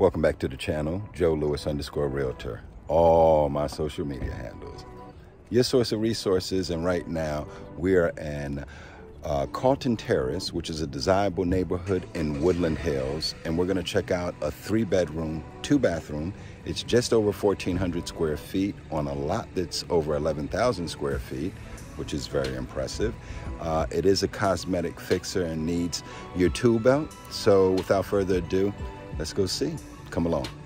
Welcome back to the channel, Joe Louis underscore realtor. All my social media handles. Your source of resources, and right now we are in uh, Carlton Terrace, which is a desirable neighborhood in Woodland Hills, and we're going to check out a three bedroom, two bathroom. It's just over 1,400 square feet on a lot that's over 11,000 square feet, which is very impressive. Uh, it is a cosmetic fixer and needs your tool belt. So without further ado, let's go see. Come along.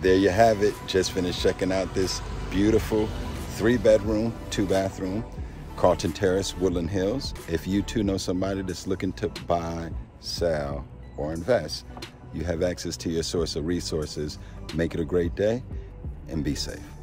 There you have it. Just finished checking out this beautiful three bedroom, two bathroom, Carlton Terrace, Woodland Hills. If you too know somebody that's looking to buy, sell, or invest, you have access to your source of resources. Make it a great day and be safe.